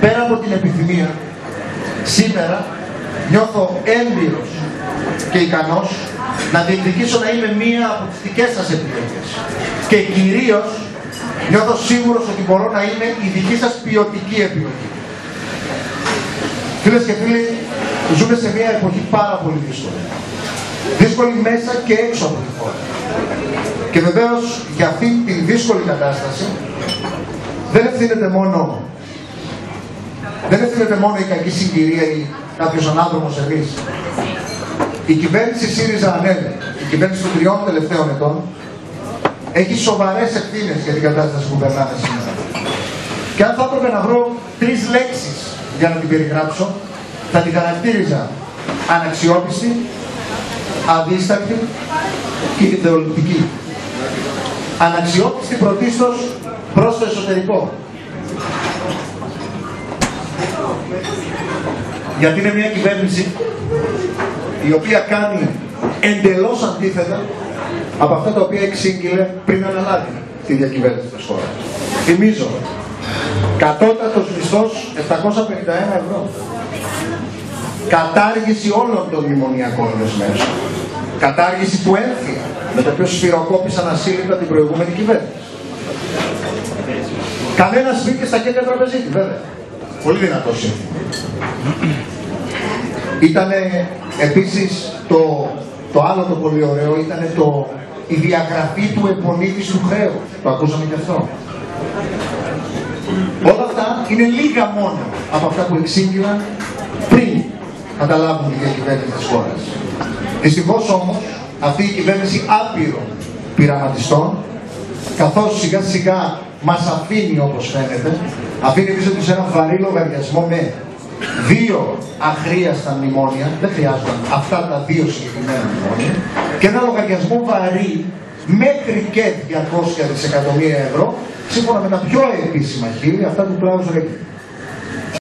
πέρα από την επιθυμία, σήμερα νιώθω έμπειρος και ικανός να διεκδικήσω να είμαι μία από τις δικές σας επιλογές. Και κυρίως νιώθω σίγουρος ότι μπορώ να είμαι η δική σας ποιοτική επιλογή. Φίλες και φίλοι, ζούμε σε μια εποχή πάρα πολύ δύσκολη. Δύσκολη μέσα και έξω από τη χώρα. Και βεβαίως για αυτή τη δύσκολη κατάσταση δεν ευθύνεται μόνο δεν ευθύνεται μόνο η κακή συγκυρία ή κάποιος ανάδρομος εμείς. Η κυβέρνηση ΣΥΡΙΖΑ ΑΝΕΛ, η κυβέρνηση των τριών τελευταίων ετών, έχει σοβαρές ευθύνες για την κατάσταση που περνάμε σήμερα. Και αν θα έπρεπε να βρω τρεις λέξεις για να την περιγράψω, θα την χαρακτήριζα αναξιόπιστη, αδίστακτη και ιδεολογική. Αναξιόπιστη πρωτίστως προς το εσωτερικό. Γιατί είναι μια κυβέρνηση η οποία κάνει εντελώς αντίθετα από αυτά τα οποία εξήγηλε πριν αναλάβει τη διακυβέρνηση της χώρας. Θυμίζω, κατώτατος μισθός 751 ευρώ. Κατάργηση όλων των μνημονιακών μέσων. Κατάργηση του έμφυα, με το οποίο σφυροκόπησαν ασύλληπτα την προηγούμενη κυβέρνηση. Κανένας σπίτι στα κέντρα τραπεζίτη, βέβαια. Πολύ δυνατό σύνθημα. Ήταν επίσης το, το άλλο το πολύ ωραίο, ήταν το, η διαγραφή του επονίδης του χρέους. Το ακούσαμε και αυτό. Όλα αυτά είναι λίγα μόνο από αυτά που εξήγηλαν πριν καταλάβουν τη διακυβέρνηση της χώρας. Δυστυχώς όμως αυτή η κυβέρνηση άπειρο πειραματιστών καθώς σιγά σιγά μας αφήνει όπως φαίνεται, αφήνει πίσω τους ένα βαρύ λογαριασμό με δύο αχρίαστα μνημόνια, δεν χρειάζονταν αυτά τα δύο συγκεκριμένα μνημόνια, και ένα λογαριασμό βαρύ μέχρι και 200 δισεκατομμύρια ευρώ, σύμφωνα με τα πιο επίσημα χείλη, αυτά του Κλάου Ρέγκη.